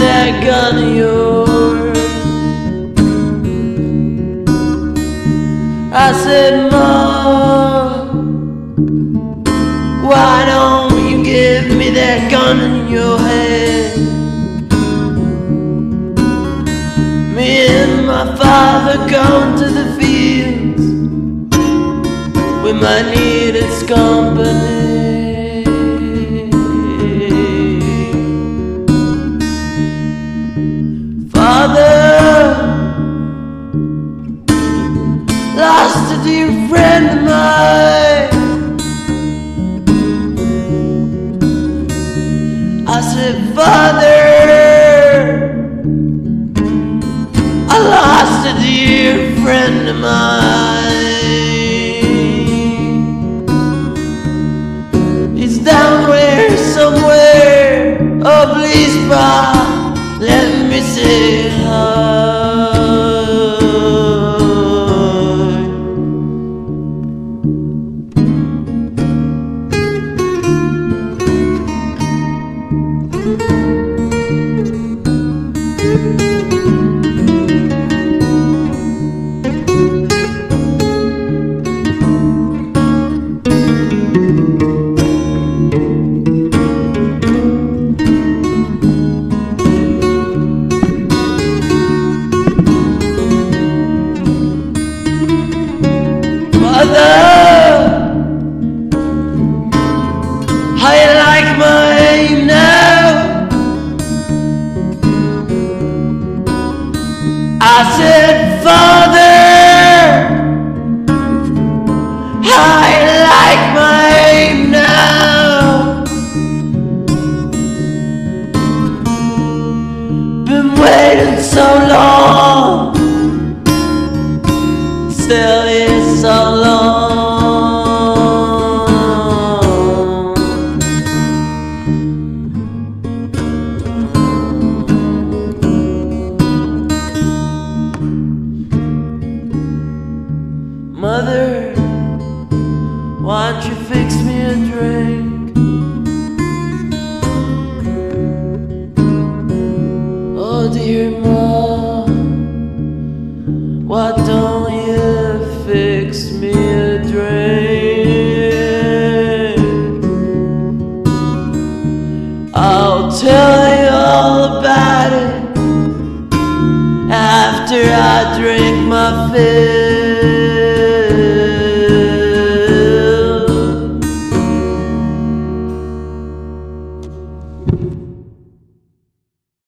that gun of yours. I said, Mom, why don't you give me that gun in your head? Me and my father gone to the fields. We might need its company. Of mine. He's down there somewhere. Oh, please, Pa, let me say I said, Father, you like my aim now? Been waiting so long still is so long. Mother, why don't you fix me a drink? Oh dear mom. Why don't you fix me a drink? I'll tell you all about it after I drink my fill.